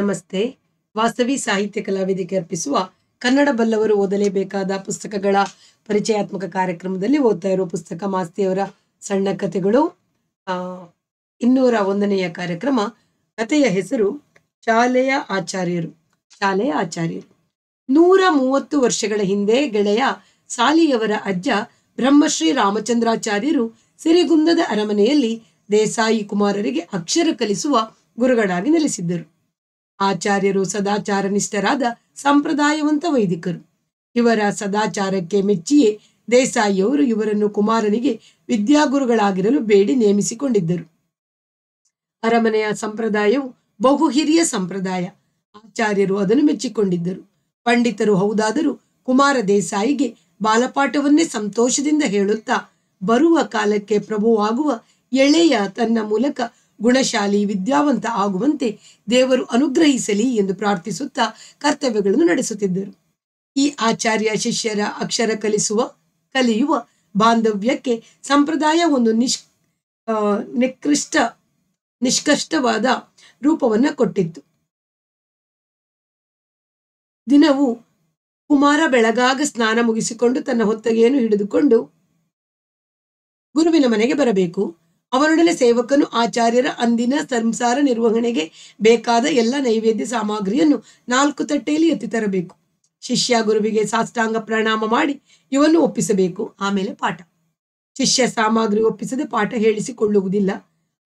ನಮಸ್ತೆ. ವಾಸ್ತವಿ ಸಾಹಿತ್ಯ ಕಲಾವೇದಿಕೆ ಅರ್ಪಿಸುವ ಕನ್ನಡ ಬಲ್ಲವರು ಓದಲೇಬೇಕಾದ ಪುಸ್ತಕಗಳ ಪರಿಚಯಾತ್ಮಕ ಕಾರ್ಯಕ್ರಮದಲ್ಲಿ ಓದ್ತಾ ಇರೋ ಪುಸ್ತಕ ಮಾಸ್ತಿಯವರ ಸಣ್ಣ ಕಥೆಗಳು. ಇನ್ನೂರ ಒಂದನೆಯ ಕಾರ್ಯಕ್ರಮ. ಕಥೆಯ ಹೆಸರು ಶಾಲೆಯ ಆಚಾರ್ಯರು. ಶಾಲೆಯ ಆಚಾರ್ಯರು. ನೂರ ಮೂವತ್ತು ವರ್ಷಗಳ ಹಿಂದೆ ಗೆಳೆಯ ಸಾಲಿಯವರ ಅಜ್ಜ ಬ್ರಹ್ಮಶ್ರೀ ರಾಮಚಂದ್ರಾಚಾರ್ಯರು ಸಿರಿಗುಂದದ ಅರಮನೆಯಲ್ಲಿ ದೇಸಾಯಿ ಕುಮಾರರಿಗೆ ಅಕ್ಷರ ಕಲಿಸುವ ಗುರುಗಳಾಗಿ ನೆಲೆಸಿದ್ದರು. ಆಚಾರ್ಯರು ಸದಾಚಾರನಿಷ್ಠರಾದ ಸಂಪ್ರದಾಯವಂತ ವೈದಿಕರು. ಇವರ ಸದಾಚಾರಕ್ಕೆ ಮೆಚ್ಚಿಯೇ ದೇಸಾಯಿಯವರು ಇವರನ್ನು ಕುಮಾರನಿಗೆ ವಿದ್ಯಾಗುರುಗಳಾಗಿರಲು ಬೇಡಿ ನೇಮಿಸಿಕೊಂಡಿದ್ದರು. ಅರಮನೆಯ ಸಂಪ್ರದಾಯವು ಬಹು ಹಿರಿಯ ಸಂಪ್ರದಾಯ. ಆಚಾರ್ಯರು ಅದನ್ನು ಮೆಚ್ಚಿಕೊಂಡಿದ್ದರು. ಪಂಡಿತರು ಹೌದಾದರೂ ಕುಮಾರ ದೇಸಾಯಿಗೆ ಬಾಲಪಾಠವನ್ನೇ ಸಂತೋಷದಿಂದ ಹೇಳುತ್ತಾ ಬರುವ ಕಾಲಕ್ಕೆ ಪ್ರಭುವಾಗುವ ಎಳೆಯ ತನ್ನ ಮೂಲಕ ಗುಣಶಾಲಿ, ವಿದ್ಯಾವಂತ ಆಗುವಂತೆ ದೇವರು ಅನುಗ್ರಹಿಸಲಿ ಎಂದು ಪ್ರಾರ್ಥಿಸುತ್ತಾ ಕರ್ತವ್ಯಗಳನ್ನು ನಡೆಸುತ್ತಿದ್ದರು. ಈ ಆಚಾರ್ಯ ಶಿಷ್ಯರ ಅಕ್ಷರ ಕಲಿಸುವ, ಕಲಿಯುವ ಬಾಂಧವ್ಯಕ್ಕೆ ಸಂಪ್ರದಾಯ ಒಂದು ನಿಷ್ ನಿಕೃಷ್ಟ, ನಿಷ್ಕಷ್ಟವಾದ ರೂಪವನ್ನು ಕೊಟ್ಟಿತ್ತು. ದಿನವು ಕುಮಾರ ಬೆಳಗಾಗ ಸ್ನಾನ ಮುಗಿಸಿಕೊಂಡು ತನ್ನ ಹೊತ್ತಗೆಯನ್ನು ಹಿಡಿದುಕೊಂಡು ಗುರುವಿನ ಮನೆಗೆ ಬರಬೇಕು. ಅವನೊಡನೆ ಸೇವಕನು ಆಚಾರ್ಯರ ಅಂದಿನ ಸಂಸಾರ ನಿರ್ವಹಣೆಗೆ ಬೇಕಾದ ಎಲ್ಲ ನೈವೇದ್ಯ ಸಾಮಗ್ರಿಯನ್ನು ನಾಲ್ಕು ತಟ್ಟೆಯಲ್ಲಿ ಎತ್ತಿ ತರಬೇಕು. ಶಿಷ್ಯ ಗುರುವಿಗೆ ಸಾಷ್ಟಾಂಗ ಪ್ರಣಾಮ ಮಾಡಿ ಇವನ್ನು ಒಪ್ಪಿಸಬೇಕು. ಆಮೇಲೆ ಪಾಠ. ಶಿಷ್ಯ ಸಾಮಗ್ರಿ ಒಪ್ಪಿಸದೆ ಪಾಠ ಹೇಳಿಸಿಕೊಳ್ಳುವುದಿಲ್ಲ.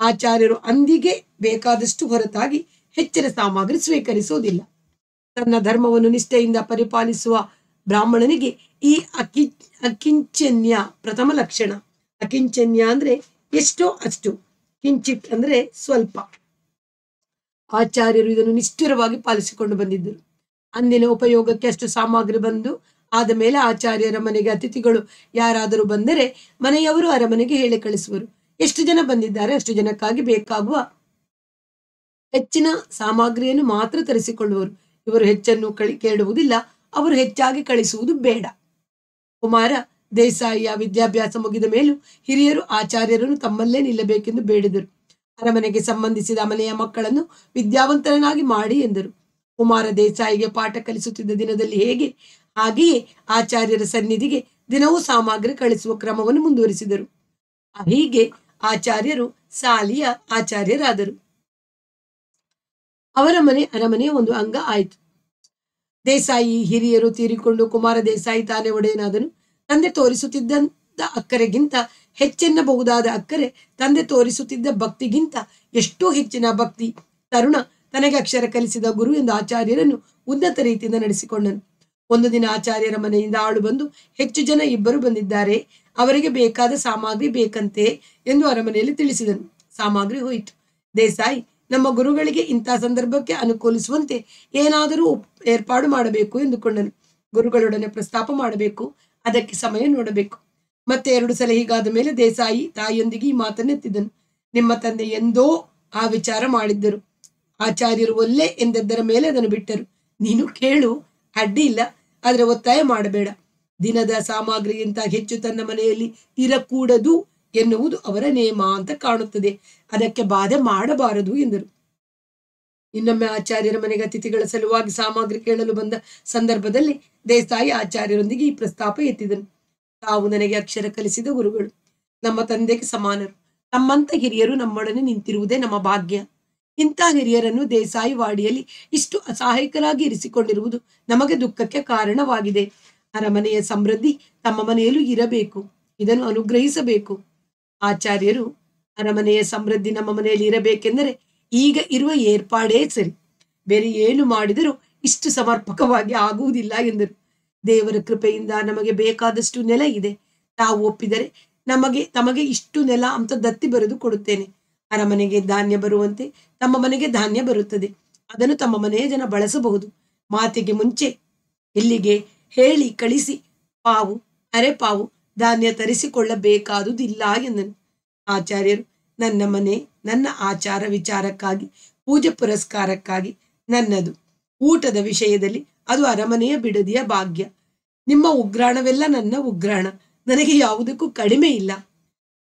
ಆಚಾರ್ಯರು ಅಂದಿಗೆ ಬೇಕಾದಷ್ಟು ಹೊರತಾಗಿ ಹೆಚ್ಚಿನ ಸಾಮಗ್ರಿ ಸ್ವೀಕರಿಸುವುದಿಲ್ಲ. ತನ್ನ ಧರ್ಮವನ್ನು ನಿಷ್ಠೆಯಿಂದ ಪರಿಪಾಲಿಸುವ ಬ್ರಾಹ್ಮಣನಿಗೆ ಈ ಅಕಿ ಅಕಿಂಚನ್ಯ ಪ್ರಥಮ ಲಕ್ಷಣ. ಅಕಿಂಚನ್ಯ ಅಂದ್ರೆ ಎಷ್ಟೋ ಅಷ್ಟು ಕಿಂಚಿತ್ ಅಂದ್ರೆ ಸ್ವಲ್ಪ. ಆಚಾರ್ಯರು ಇದನ್ನು ನಿಷ್ಠುರವಾಗಿ ಪಾಲಿಸಿಕೊಂಡು ಬಂದಿದ್ದರು. ಅಂದಿನ ಉಪಯೋಗಕ್ಕೆ ಅಷ್ಟು ಸಾಮಗ್ರಿ ಬಂದು ಆದ ಮೇಲೆ ಆಚಾರ್ಯರ ಮನೆಗೆ ಅತಿಥಿಗಳು ಯಾರಾದರೂ ಬಂದರೆ ಮನೆಯವರು ಅರಮನೆಗೆ ಹೇಳಿ ಕಳಿಸುವರು. ಎಷ್ಟು ಜನ ಬಂದಿದ್ದಾರೆ, ಅಷ್ಟು ಜನಕ್ಕಾಗಿ ಬೇಕಾಗುವ ಹೆಚ್ಚಿನ ಸಾಮಗ್ರಿಯನ್ನು ಮಾತ್ರ ತರಿಸಿಕೊಳ್ಳುವರು. ಇವರು ಹೆಚ್ಚನ್ನು ಕಳಿ ಕೇಳುವುದಿಲ್ಲ, ಅವರು ಹೆಚ್ಚಾಗಿ ಕಳಿಸುವುದು ಬೇಡ. ಕುಮಾರ ದೇಸಾಯಿಯ ವಿದ್ಯಾಭ್ಯಾಸ ಮುಗಿದ ಮೇಲೂ ಹಿರಿಯರು, ಆಚಾರ್ಯರನ್ನು ತಮ್ಮಲ್ಲೇ ನಿಲ್ಲಬೇಕೆಂದು ಬೇಡಿದರು. ಅರಮನೆಗೆ ಸಂಬಂಧಿಸಿದ ಮನೆಯ ಮಕ್ಕಳನ್ನು ವಿದ್ಯಾವಂತರನಾಗಿ ಮಾಡಿ ಎಂದರು. ಕುಮಾರ ದೇಸಾಯಿಗೆ ಪಾಠ ಕಲಿಸುತ್ತಿದ್ದ ದಿನದಲ್ಲಿ ಹೇಗೆ, ಹಾಗೆಯೇ ಆಚಾರ್ಯರ ಸನ್ನಿಧಿಗೆ ದಿನವೂ ಸಾಮಗ್ರಿ ಕಳಿಸುವ ಕ್ರಮವನ್ನು ಮುಂದುವರಿಸಿದರು. ಹೀಗೆ ಆಚಾರ್ಯರು ಸಾಲಿಯ ಆಚಾರ್ಯರಾದರು. ಅವರ ಮನೆ ಅರಮನೆಯ ಒಂದು ಅಂಗ ಆಯಿತು. ದೇಸಾಯಿ ಹಿರಿಯರು ತೀರಿಕೊಂಡು ಕುಮಾರ ದೇಸಾಯಿ ತಾನೇ ಒಡೆಯನಾದನು. ತಂದೆ ತೋರಿಸುತ್ತಿದ್ದಂತ ಅಕ್ಕರೆಗಿಂತ ಹೆಚ್ಚೆನ್ನಬಹುದಾದ ಅಕ್ಕರೆ ತಂದೆ ತೋರಿಸುತ್ತಿದ್ದ ಭಕ್ತಿಗಿಂತ ಎಷ್ಟೋ ಹೆಚ್ಚಿನ ಭಕ್ತಿ ತರುಣ ತನಗೆ ಅಕ್ಷರ ಕಲಿಸಿದ ಗುರು ಎಂದು ಆಚಾರ್ಯರನ್ನು ಉನ್ನತ ರೀತಿಯಿಂದ ನಡೆಸಿಕೊಂಡನು. ಒಂದು ದಿನ ಆಚಾರ್ಯರ ಮನೆಯಿಂದ ಆಳು ಬಂದು ಹೆಚ್ಚು ಜನ ಇಬ್ಬರು ಬಂದಿದ್ದಾರೆ. ಅವರಿಗೆ ಬೇಕಾದ ಸಾಮಗ್ರಿ ಬೇಕಂತೆ ಎಂದು ಅರಮನೆಯಲ್ಲಿ ತಿಳಿಸಿದನು. ಸಾಮಗ್ರಿ ಹೋಯಿತು. ದೇಸಾಯಿ, ನಮ್ಮ ಗುರುಗಳಿಗೆ ಇಂಥ ಸಂದರ್ಭಕ್ಕೆ ಅನುಕೂಲಿಸುವಂತೆ ಏನಾದರೂ ಏರ್ಪಾಡು ಮಾಡಬೇಕು ಎಂದುಕೊಂಡನು. ಗುರುಗಳೊಡನೆ ಪ್ರಸ್ತಾಪ ಮಾಡಬೇಕು. ಅದಕ್ಕೆ ಸಮಯ ನೋಡಬೇಕು. ಮತ್ತೆ ಎರಡು ಸಲ ಹೀಗಾದ ಮೇಲೆ ದೇಸಾಯಿ ತಾಯಿಯೊಂದಿಗೆ ಈ ಮಾತನ್ನೆತ್ತಿದ್ದನು ನಿಮ್ಮ ತಂದೆ ಎಂದೋ ಆ ವಿಚಾರ ಮಾಡಿದ್ದರು. ಆಚಾರ್ಯರು ಒಲ್ಲೆ ಎಂದದ್ದರ ಮೇಲೆ ಅದನ್ನು ಬಿಟ್ಟರು. ನೀನು ಕೇಳು, ಅಡ್ಡಿ ಇಲ್ಲ ಆದರೆ ಒತ್ತಾಯ ಮಾಡಬೇಡ. ದಿನದ ಸಾಮಗ್ರಿಗಿಂತ ಹೆಚ್ಚು ತನ್ನ ಮನೆಯಲ್ಲಿ ಇರಕೂಡದು ಎನ್ನುವುದು ಅವರ ನೇಮ ಅಂತ ಕಾಣುತ್ತದೆ. ಅದಕ್ಕೆ ಬಾಧೆ ಮಾಡಬಾರದು ಎಂದರು. ಇನ್ನೊಮ್ಮೆ ಆಚಾರ್ಯರ ಮನೆಗೆ ಅತಿಥಿಗಳ ಸಲುವಾಗಿ ಸಾಮಗ್ರಿ ಕೇಳಲು ಬಂದ ಸಂದರ್ಭದಲ್ಲಿ ದೇಸಾಯಿ ಆಚಾರ್ಯರೊಂದಿಗೆ ಈ ಪ್ರಸ್ತಾಪ ಎತ್ತಿದನು. ತಾವು ನನಗೆ ಅಕ್ಷರ ಕಲಿಸಿದ ಗುರುಗಳು, ನಮ್ಮ ತಂದೆಗೆ ಸಮಾನರು. ನಮ್ಮಂತ ಹಿರಿಯರು ನಮ್ಮೊಡನೆ ನಿಂತಿರುವುದೇ ನಮ್ಮ ಭಾಗ್ಯ. ಇಂಥ ಹಿರಿಯರನ್ನು ದೇಸಾಯಿ ವಾಡಿಯಲ್ಲಿ ಇಷ್ಟು ಅಸಹಾಯಕರಾಗಿ ಇರಿಸಿಕೊಂಡಿರುವುದು ನಮಗೆ ದುಃಖಕ್ಕೆ ಕಾರಣವಾಗಿದೆ. ಅರಮನೆಯ ಸಮೃದ್ಧಿ ತಮ್ಮ ಮನೆಯಲ್ಲೂ ಇರಬೇಕು, ಇದನ್ನು ಅನುಗ್ರಹಿಸಬೇಕು. ಆಚಾರ್ಯರು, ಅರಮನೆಯ ಸಮೃದ್ಧಿ ನಮ್ಮ ಮನೆಯಲ್ಲಿ ಇರಬೇಕೆಂದರೆ ಈಗ ಇರುವ ಏರ್ಪಾಡೇ ಸರಿ. ಬೇರೆ ಏನು ಮಾಡಿದರೂ ಇಷ್ಟು ಸಮರ್ಪಕವಾಗಿ ಆಗುವುದಿಲ್ಲ ಎಂದರು. ದೇವರ ಕೃಪೆಯಿಂದ ನಮಗೆ ಬೇಕಾದಷ್ಟು ನೆಲ ಇದೆ. ತಾವು ಒಪ್ಪಿದರೆ ನಮಗೆ, ತಮಗೆ ಇಷ್ಟು ನೆಲ ಅಂತ ದತ್ತಿ ಬರೆದು ಕೊಡುತ್ತೇನೆ. ಅರಮನೆಗೆ ಧಾನ್ಯ ಬರುವಂತೆ ತಮ್ಮ ಮನೆಗೆ ಧಾನ್ಯ ಬರುತ್ತದೆ. ಅದನ್ನು ತಮ್ಮ ಮನೆಯ ಜನ ಬಳಸಬಹುದು. ಮಾತಿಗೆ ಮುಂಚೆ ಎಲ್ಲಿಗೆ ಹೇಳಿ ಕಳಿಸಿ ಪಾವು, ಅರೆ ಪಾವು ಧಾನ್ಯ ತರಿಸಿಕೊಳ್ಳಬೇಕಾದುದಿಲ್ಲ ಎಂದನು. ಆಚಾರ್ಯರು ನನ್ನ ಮನೆ, ನನ್ನ ಆಚಾರ ವಿಚಾರಕ್ಕಾಗಿ, ಪೂಜೆ ಪುರಸ್ಕಾರಕ್ಕಾಗಿ ನನ್ನದು. ಊಟದ ವಿಷಯದಲ್ಲಿ ಅದು ಅರಮನೆಯ ಬಿಡದಿಯ ಭಾಗ್ಯ. ನಿಮ್ಮ ಉಗ್ರಾಣವೆಲ್ಲ ನನ್ನ ಉಗ್ರಾಣ. ನನಗೆ ಯಾವುದಕ್ಕೂ ಕಡಿಮೆ ಇಲ್ಲ.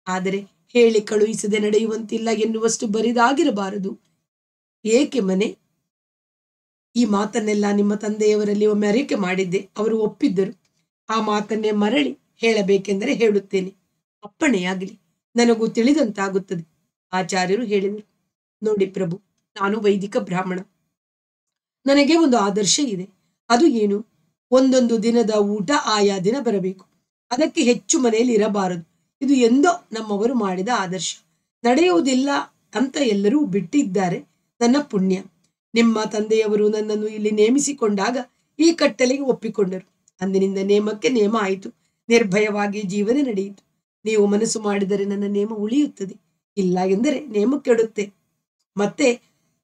ಆದರೆ ಹೇಳಿ ಕಳುಹಿಸದೆ ನಡೆಯುವಂತಿಲ್ಲ ಎನ್ನುವಷ್ಟು ಬರಿದಾಗಿರಬಾರದು. ಏಕೆ ಮನೆ? ಈ ಮಾತನ್ನೆಲ್ಲ ನಿಮ್ಮ ತಂದೆಯವರಲ್ಲಿ ಒಮ್ಮೆ ಅರಿಕೆ ಮಾಡಿದ್ದೆ. ಅವರು ಒಪ್ಪಿದ್ದರು. ಆ ಮಾತನ್ನೇ ಮರಳಿ ಹೇಳಬೇಕೆಂದರೆ ಹೇಳುತ್ತೇನೆ. ಅಪ್ಪಣೆಯಾಗಲಿ. ನನಗೂ ತಿಳಿದಂತಾಗುತ್ತದೆ. ಆಚಾರ್ಯರು ಹೇಳಿದರು, ನೋಡಿ ಪ್ರಭು, ನಾನು ವೈದಿಕ ಬ್ರಾಹ್ಮಣ. ನನಗೆ ಒಂದು ಆದರ್ಶ ಇದೆ. ಅದು ಏನು? ಒಂದೊಂದು ದಿನದ ಊಟ ಆಯಾ ದಿನ ಬರಬೇಕು. ಅದಕ್ಕೆ ಹೆಚ್ಚು ಮನೆಯಲ್ಲಿ ಇರಬಾರದು. ಇದು ಎಂದೋ ನಮ್ಮವರು ಮಾಡಿದ ಆದರ್ಶ. ನಡೆಯುವುದಿಲ್ಲ ಅಂತ ಎಲ್ಲರೂ ಬಿಟ್ಟಿದ್ದಾರೆ ನನ್ನ ಪುಣ್ಯ. ನಿಮ್ಮ ತಂದೆಯವರು ನನ್ನನ್ನು ಇಲ್ಲಿ ನೇಮಿಸಿಕೊಂಡಾಗ ಈ ಕಟ್ಟಲೆಗೆ ಒಪ್ಪಿಕೊಂಡರು. ಅಂದಿನಿಂದ ನೇಮಕ್ಕೆ ನೇಮ ಆಯಿತು. ನಿರ್ಭಯವಾಗಿ ಜೀವನ ನಡೆಯಿತು. ನೀವು ಮನಸ್ಸು ಮಾಡಿದರೆ ನನ್ನ ನೇಮ ಉಳಿಯುತ್ತದೆ. ಇಲ್ಲ ಎಂದರೆ ನೇಮ ಕೆಡುತ್ತೆ. ಮತ್ತೆ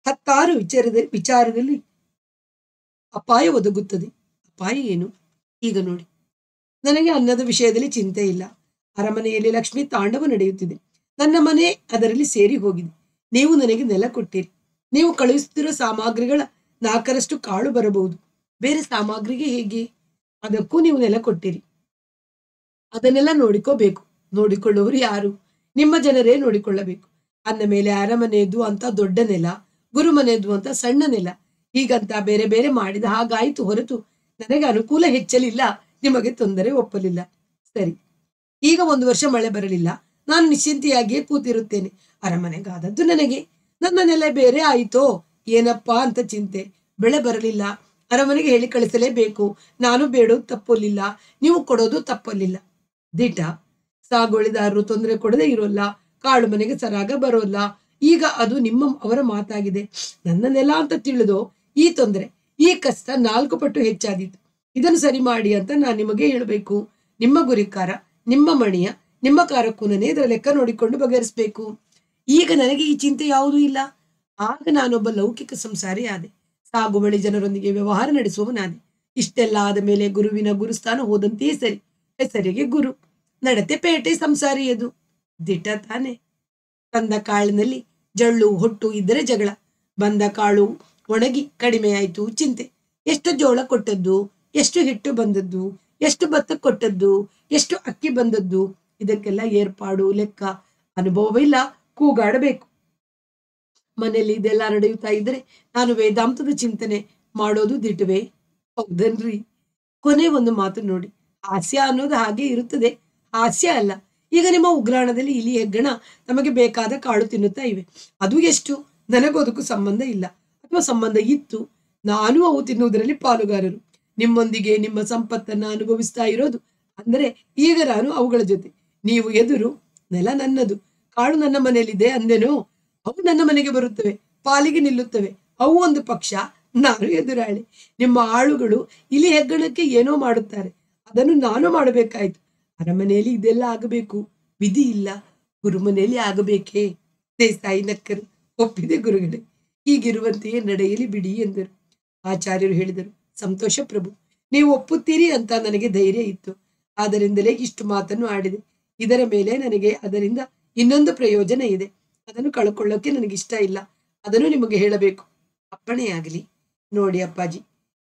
ಹತ್ತಾರು ವಿಚಾರದ ವಿಚಾರದಲ್ಲಿ ಅಪಾಯ ಒದಗುತ್ತದೆ. ಅಪಾಯ ಏನು? ಈಗ ನೋಡಿ. ನನಗೆ ಅನ್ನದ ವಿಷಯದಲ್ಲಿ ಚಿಂತೆ ಇಲ್ಲ. ಅರಮನೆಯಲ್ಲಿ ಲಕ್ಷ್ಮಿ ತಾಂಡವ ನಡೆಯುತ್ತಿದೆ. ನನ್ನ ಮನೆ ಅದರಲ್ಲಿ ಸೇರಿ ಹೋಗಿದೆ. ನೀವು ನನಗೆ ನೆಲ ಕೊಟ್ಟಿರಿ. ನೀವು ಕಳುಹಿಸುತ್ತಿರೋ ಸಾಮಗ್ರಿಗಳ ನಾಲ್ಕರಷ್ಟು ಕಾಳು ಬರಬಹುದು. ಬೇರೆ ಸಾಮಗ್ರಿಗೆ ಹೇಗೆ? ಅದಕ್ಕೂ ನೀವು ನೆಲ ಕೊಟ್ಟಿರಿ. ಅದನ್ನೆಲ್ಲ ನೋಡಿಕೋಬೇಕು. ನೋಡಿಕೊಳ್ಳುವರು ಯಾರು? ನಿಮ್ಮ ಜನರೇ ನೋಡಿಕೊಳ್ಳಬೇಕು. ಅಂದ ಮೇಲೆ ಅರಮನೆಯದು ಅಂತ ದೊಡ್ಡ ನೆಲ ಗುರುಮನೆಯದು ಅಂತ ಸಣ್ಣ ನೆಲ, ಹೀಗಂತ ಬೇರೆ ಬೇರೆ ಮಾಡಿದ ಹಾಗಾಯಿತು ಹೊರತು ನನಗೆ ಅನುಕೂಲ ಹೆಚ್ಚಲಿಲ್ಲ, ನಿಮಗೆ ತೊಂದರೆ ಒಪ್ಪಲಿಲ್ಲ. ಸರಿ, ಈಗ ಒಂದು ವರ್ಷ ಮಳೆ ಬರಲಿಲ್ಲ, ನಾನು ನಿಶ್ಚಿಂತೆಯಾಗಿಯೇ ಕೂತಿರುತ್ತೇನೆ. ಅರಮನೆಗಾದದ್ದು ನನಗೆ, ನನ್ನ ನೆಲೆ ಬೇರೆ ಆಯಿತೋ, ಏನಪ್ಪಾ ಅಂತ ಚಿಂತೆ. ಬೆಳೆ ಬರಲಿಲ್ಲ, ಅರಮನೆಗೆ ಹೇಳಿ ಕಳಿಸಲೇಬೇಕು. ನಾನು ಬೇಡೋದು ತಪ್ಪಲಿಲ್ಲ ನೀವು ಕೊಡೋದು ತಪ್ಪಲಿಲ್ಲ ದಿಟ ಸಾಗುವಳಿದಾರರು ತೊಂದರೆ ಕೊಡದೆ ಇರೋಲ್ಲ, ಕಾಳು ಮನೆಗೆ ಸರಾಗ ಬರೋಲ್ಲ, ಈಗ ಅದು ನಿಮ್ಮ ಅವರ ಮಾತಾಗಿದೆ. ನನ್ನ ನೆಲ ಅಂತ ತಿಳಿದು ಈ ತೊಂದರೆ, ಈ ಕಷ್ಟ ನಾಲ್ಕು ಪಟ್ಟು ಹೆಚ್ಚಾದೀತು. ಇದನ್ನು ಸರಿ ಮಾಡಿ ಅಂತ ನಾನು ನಿಮಗೆ ಹೇಳಬೇಕು. ನಿಮ್ಮ ಗುರಿಕಾರ, ನಿಮ್ಮ ಮಣಿಯ, ನಿಮ್ಮ ಕಾರಕ್ಕೂನೇ ಇದರ ಲೆಕ್ಕ ನೋಡಿಕೊಂಡು ಬಗೆಹರಿಸಬೇಕು. ಈಗ ನನಗೆ ಈ ಚಿಂತೆ ಯಾವುದೂ ಇಲ್ಲ. ಆಗ ನಾನೊಬ್ಬ ಲೌಕಿಕ ಸಂಸಾರಿ ಆದೆ. ಸಾಗುವಳಿ ಜನರೊಂದಿಗೆ ವ್ಯವಹಾರ ನಡೆಸುವವನಾದೆ. ಇಷ್ಟೆಲ್ಲ ಆದ ಮೇಲೆ ಗುರುವಿನ ಗುರುಸ್ಥಾನ ಹೋದಂತೆಯೇ ಸರಿ. ಹೆಸರಿಗೆ ಗುರು. ನಡತೆ ಪೇಟೆ ಸಂಸಾರಿ ಅದು. ದಿಟ್ಟ ತಾನೆ. ತಂದ ಕಾಳಿನಲ್ಲಿ ಜಳ್ಳು ಹೊಟ್ಟು ಇದ್ದರೆ ಜಗಳ. ಬಂದ ಕಾಳು ಒಣಗಿ ಕಡಿಮೆಯಾಯಿತು ಚಿಂತೆ. ಎಷ್ಟು ಜೋಳ ಕೊಟ್ಟದ್ದು, ಎಷ್ಟು ಹಿಟ್ಟು ಬಂದದ್ದು, ಎಷ್ಟು ಭತ್ತ ಕೊಟ್ಟದ್ದು, ಎಷ್ಟು ಅಕ್ಕಿ ಬಂದದ್ದು, ಇದಕ್ಕೆಲ್ಲ ಏರ್ಪಾಡು, ಲೆಕ್ಕ. ಅನುಭವವಿಲ್ಲ ಕೂಗಾಡಬೇಕು. ಮನೆಯಲ್ಲಿ ಇದೆಲ್ಲ ನಡೆಯುತ್ತಾ ಇದ್ರೆ ನಾನು ವೇದಾಂತದ ಚಿಂತನೆ ಮಾಡೋದು ದಿಟುವೆ. ಹೌದನ್ರಿ? ಕೊನೆ ಒಂದು ಮಾತು ನೋಡಿ. ಹಾಸ್ಯ ಅನ್ನೋದು ಹಾಗೆ ಇರುತ್ತದೆ. ಹಾಸ್ಯ ಅಲ್ಲ. ಈಗ ನಿಮ್ಮ ಉಗ್ರಾಣದಲ್ಲಿ ಇಲಿ, ಹೆಗ್ಗಣ ನಮಗೆ ಬೇಕಾದ ಕಾಳು ತಿನ್ನುತ್ತಾ ಇವೆ. ಅದು ಎಷ್ಟು? ನನಗೋದಕ್ಕೂ ಸಂಬಂಧ ಇಲ್ಲ. ಅಥವಾ ಸಂಬಂಧ ಇತ್ತು. ನಾನು ಅವು ತಿನ್ನುವುದರಲ್ಲಿ ಪಾಲುಗಾರರು. ನಿಮ್ಮೊಂದಿಗೆ ನಿಮ್ಮ ಸಂಪತ್ತನ್ನ ಅನುಭವಿಸ್ತಾ ಇರೋದು. ಅಂದರೆ ಈಗ ನಾನು ಅವುಗಳ ಜೊತೆ. ನೀವು ಎದುರು, ನೆಲ ನನ್ನದು. ಕಾಳು ನನ್ನ ಮನೆಯಲ್ಲಿದೆ ಅಂದೆನೋ, ಅವು ನನ್ನ ಮನೆಗೆ ಬರುತ್ತವೆ. ಪಾಲಿಗೆ ನಿಲ್ಲುತ್ತವೆ. ಅವು ಒಂದು ಪಕ್ಷ, ನಾನು ಎದುರಾಳಿ. ನಿಮ್ಮ ಆಳುಗಳು ಇಲಿ, ಹೆಗ್ಗಣಕ್ಕೆ ಏನೋ ಮಾಡುತ್ತಾರೆ. ಅದನ್ನು ನಾನು ಮಾಡಬೇಕಾಯ್ತು. ಅರಮನೆಯಲ್ಲಿ ಇದೆಲ್ಲ ಆಗಬೇಕು. ವಿಧಿ ಇಲ್ಲ. ಗುರುಮನೆಯಲ್ಲಿ ಆಗಬೇಕೇ? ದೇಸಾಯಿ ನಕ್ಕರು, ಒಪ್ಪಿದೆ ಗುರುಗಳೇ. ಹೀಗಿರುವಂತೆಯೇ ನಡೆಯಲಿ ಬಿಡಿ ಎಂದರು. ಆಚಾರ್ಯರು ಹೇಳಿದರು, ಸಂತೋಷ ಪ್ರಭು, ನೀವು ಒಪ್ಪುತ್ತೀರಿ ಅಂತ ನನಗೆ ಧೈರ್ಯ ಇತ್ತು. ಆದ್ದರಿಂದಲೇ ಇಷ್ಟು ಮಾತನ್ನು ಆಡಿದೆ. ಇದರ ಮೇಲೆ ನನಗೆ ಅದರಿಂದ ಇನ್ನೊಂದು ಪ್ರಯೋಜನ ಇದೆ. ಅದನ್ನು ಕಳ್ಕೊಳ್ಳೋಕೆ ನನಗೆ ಇಷ್ಟ ಇಲ್ಲ. ಅದನ್ನು ನಿಮಗೆ ಹೇಳಬೇಕು. ಅಪ್ಪಣೆಯಾಗಲಿ. ನೋಡಿ ಅಪ್ಪಾಜಿ.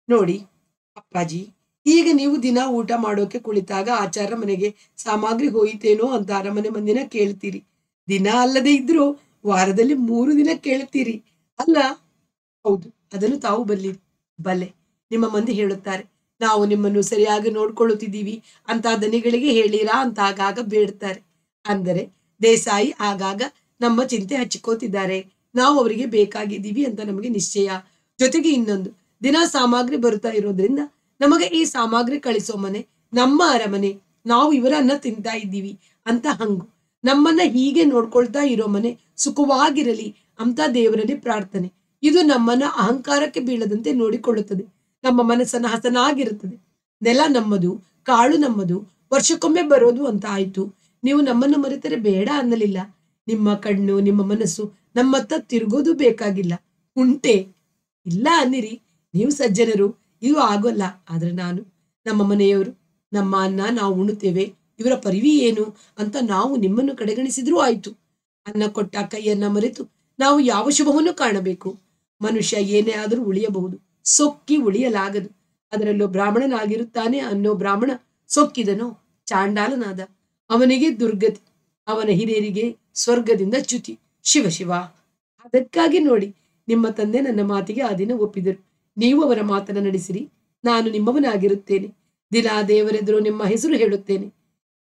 ನೋಡಿ ಅಪ್ಪಾಜಿ ಈಗ ನೀವು ದಿನ ಊಟ ಮಾಡೋಕೆ ಕುಳಿತಾಗ ಆಚಾರ ಮನೆಗೆ ಸಾಮಗ್ರಿ ಹೋಯಿತೇನೋ ಅಂತ ಅರಮನೆ ಮಂದಿನ ಕೇಳ್ತೀರಿ. ದಿನ ಅಲ್ಲದೆ ಇದ್ರೂ ವಾರದಲ್ಲಿ ಮೂರು ದಿನ ಕೇಳ್ತೀರಿ. ಅಲ್ಲ? ಹೌದು, ಅದನ್ನು ತಾವು ಬಲ್ಲಿ ಬಲೆ ನಿಮ್ಮ ಮಂದಿ ಹೇಳುತ್ತಾರೆ, ನಾವು ನಿಮ್ಮನ್ನು ಸರಿಯಾಗಿ ನೋಡ್ಕೊಳ್ಳುತ್ತಿದ್ದೀವಿ ಅಂತ ದನಿಗಳಿಗೆ ಹೇಳಿರಾ ಅಂತ ಆಗಾಗ ಬೇಡ್ತಾರೆ. ಅಂದರೆ ದೇಸಾಯಿ ಆಗಾಗ ನಮ್ಮ ಚಿಂತೆ ಹಚ್ಚಿಕೋತಿದ್ದಾರೆ. ನಾವು ಅವರಿಗೆ ಬೇಕಾಗಿದ್ದೀವಿ ಅಂತ ನಮಗೆ ನಿಶ್ಚಯ. ಜೊತೆಗೆ ಇನ್ನೊಂದು, ದಿನ ಸಾಮಗ್ರಿ ಬರುತ್ತಾ ಇರೋದ್ರಿಂದ ನಮಗೆ ಈ ಸಾಮಗ್ರಿ ಕಳಿಸೋ ಮನೆ, ನಮ್ಮ ಅರಮನೆ, ನಾವು ಇವರನ್ನ ತಿಂತಾ ಇದ್ದೀವಿ ಅಂತ ಹಂಗು. ನಮ್ಮನ್ನ ಹೀಗೆ ನೋಡ್ಕೊಳ್ತಾ ಇರೋ ಮನೆ ಸುಖವಾಗಿರಲಿ ಅಂತ ದೇವರಲ್ಲಿ ಪ್ರಾರ್ಥನೆ. ಇದು ನಮ್ಮನ್ನ ಅಹಂಕಾರಕ್ಕೆ ಬೀಳದಂತೆ ನೋಡಿಕೊಳ್ಳುತ್ತದೆ. ನಮ್ಮ ಮನಸ್ಸನ್ನ ಹಸನಾಗಿರುತ್ತದೆ. ನೆಲ ನಮ್ಮದು, ಕಾಳು ನಮ್ಮದು, ವರ್ಷಕ್ಕೊಮ್ಮೆ ಬರೋದು ಅಂತ ಆಯ್ತು. ನೀವು ನಮ್ಮನ್ನು ಮರೆತರೆ ಬೇಡ ಅನ್ನಲಿಲ್ಲ. ನಿಮ್ಮ ಕಣ್ಣು, ನಿಮ್ಮ ಮನಸ್ಸು ನಮ್ಮತ್ತ ತಿರುಗೋದು ಬೇಕಾಗಿಲ್ಲ. ಉಂಟೆ. ಇಲ್ಲ ಅನ್ನಿರಿ. ನೀವು ಸಜ್ಜನರು ಇದು ಆಗೋಲ್ಲ. ಆದರೆ ನಾನು, ನಮ್ಮ ಮನೆಯವರು, ನಮ್ಮ ಅನ್ನ ನಾವು ಉಣ್ಣುತ್ತೇವೆ, ಇವರ ಪರಿವಿ ಏನು ಅಂತ ನಾವು ನಿಮ್ಮನ್ನು ಕಡೆಗಣಿಸಿದ್ರೂ ಆಯ್ತು. ಅನ್ನ ಕೊಟ್ಟ ಕೈಯನ್ನ ಮರೆತು ನಾವು ಯಾವ ಶುಭವನ್ನು ಕಾಣಬೇಕು? ಮನುಷ್ಯ ಏನೇ ಆದರೂ ಉಳಿಯಬಹುದು. ಸೊಕ್ಕಿ ಉಳಿಯಲಾಗದು. ಅದರಲ್ಲೂ ಬ್ರಾಹ್ಮಣನಾಗಿರುತ್ತಾನೆ ಅನ್ನೋ ಬ್ರಾಹ್ಮಣ ಸೊಕ್ಕಿದನೋ? ಚಾಂಡಾಲನಾದ. ಅವನಿಗೆ ದುರ್ಗತಿ, ಅವನ ಹಿರಿಯರಿಗೆ ಸ್ವರ್ಗದಿಂದ ಚ್ಯುತಿ. ಶಿವ ಶಿವ. ಅದಕ್ಕಾಗಿ ನೋಡಿ, ನಿಮ್ಮ ತಂದೆ ನನ್ನ ಮಾತಿಗೆ ಆ ಒಪ್ಪಿದರು. ನೀವು ಅವರ ಮಾತನ್ನು ನಡೆಸಿರಿ. ನಾನು ನಿಮ್ಮವನಾಗಿರುತ್ತೇನೆ. ದಿನಾ ದೇವರೆದುರು ನಿಮ್ಮ ಹೆಸರು ಹೇಳುತ್ತೇನೆ.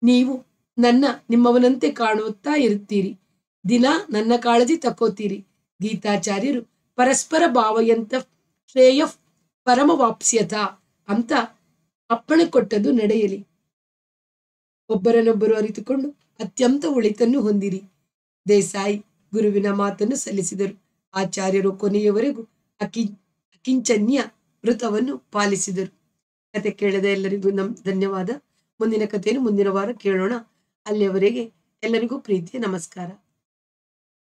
ನೀವು ನನ್ನ ನಿಮ್ಮವನಂತೆ ಕಾಣುತ್ತಾ ಇರುತ್ತೀರಿ. ದಿನ ನನ್ನ ಕಾಳಜಿ ತಕ್ಕೋತೀರಿ. ಗೀತಾಚಾರ್ಯರು ಪರಸ್ಪರ ಭಾವಯಂತ ಶ್ರೇಯ ಪರಮವಾಪ್ಸ್ಯತ ಅಂತ ಅಪ್ಪಣೆ ಕೊಟ್ಟದ್ದು ನಡೆಯಲಿ. ಒಬ್ಬರನ್ನೊಬ್ಬರು ಅರಿತುಕೊಂಡು ಅತ್ಯಂತ ಒಳಿತನ್ನು ಹೊಂದಿರಿ. ದೇಸಾಯಿ ಗುರುವಿನ ಮಾತನ್ನು ಸಲ್ಲಿಸಿದರು. ಆಚಾರ್ಯರು ಕೊನೆಯವರೆಗೂ ಅಕಿ ಅಕಿಂಚನ್ಯ ವೃತವನ್ನು ಪಾಲಿಸಿದರು. ಕತೆ ಕೇಳದೆ ಎಲ್ಲರಿಗೂ ನಮ್ ಧನ್ಯವಾದ. ಮುಂದಿನ ಕಥೆಯನ್ನು ಮುಂದಿನ ವಾರ ಕೇಳೋಣ. ಅಲ್ಲಿಯವರೆಗೆ ಎಲ್ಲರಿಗೂ ಪ್ರೀತಿಯ ನಮಸ್ಕಾರ.